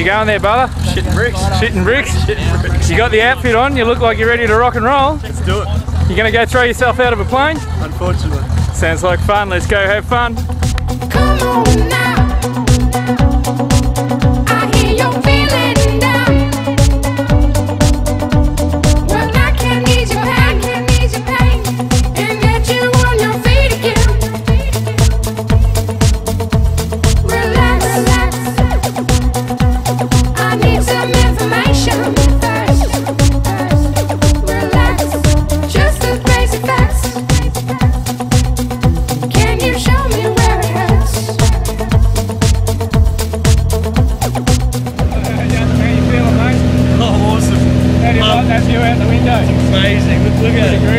you going there, brother? Shitting bricks. Shitting bricks? Shitting bricks. You got the outfit on, you look like you're ready to rock and roll. Let's do it. You gonna go throw yourself out of a plane? Unfortunately. Sounds like fun, let's go have fun.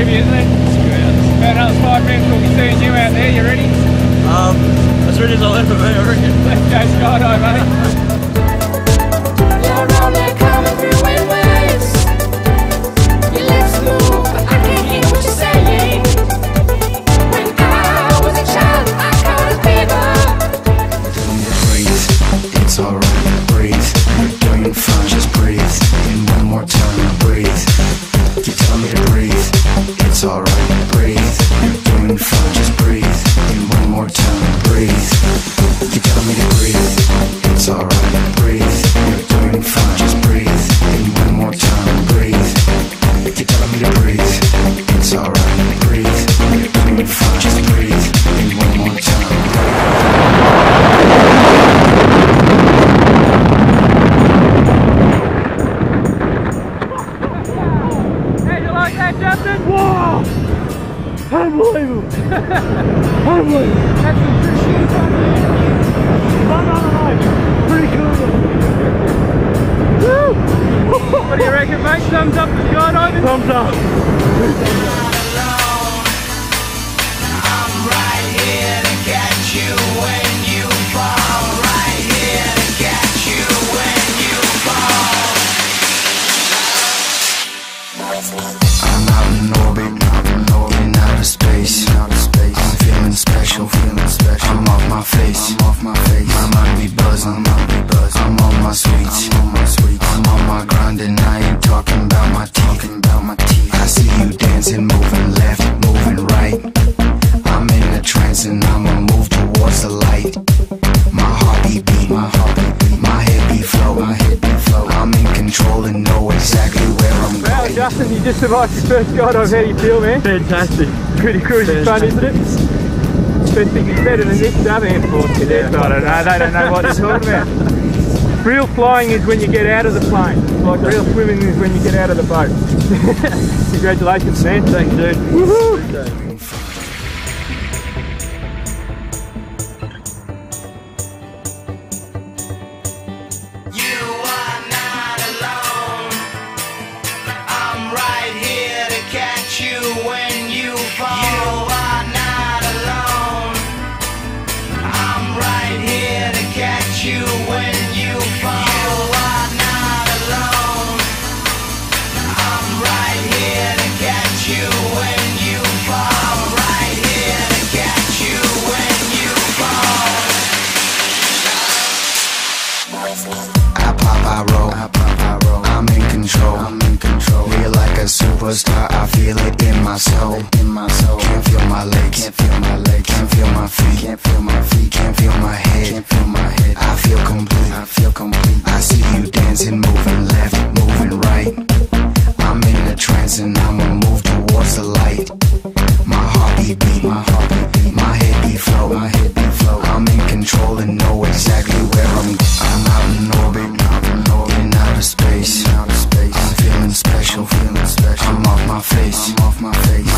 At Pretty it. groovy, isn't it? About another five minutes we'll be seeing you out there, you ready? Um, as ready as I'll ever be, I reckon. Go skydive, mate. Unbelievable. Unbelievable. That's some good shit. No, no, no, no. Pretty cool. What do you reckon, mate? Thumbs up for skydiving? Thumbs up. I'm on my grind and I ain't talking about my teeth, talking about my teeth. I see you dancing, moving left, moving right. I'm in a trance and I'ma move towards the light. My heartbeat beat, my heartbeat beat, my head beat flow, my head beat flow. I'm in control and know exactly where I'm Wow, going. Justin, you just survived your first skydive. How do you feel, man? Fantastic. Pretty cruisy fun, isn't it? First thing is better than this stuff, Air Force cadets. I don't know, they don't know what they're talking about. Real flying is when you get out of the plane. Like real swimming is when you get out of the boat. Congratulations, man. Thanks, dude. Woohoo! Superstar. I feel it in my soul. In my soul. Can't feel my legs. Can't feel my legs. Can't feel my feet. Can't feel my feet. Can't feel my head. Can't feel my head. I feel complete. I feel complete. I see you dancing, moving left, moving right. I'm in a trance and I'ma move towards the light. My heartbeat beat, my heartbeat beat, my head beat flow, my head beat flow. I'm in control and know exactly where I'm. I'm out in orbit, out in orbit, in space, outer space. I'm feeling special, feeling special. My face, I'm off my face.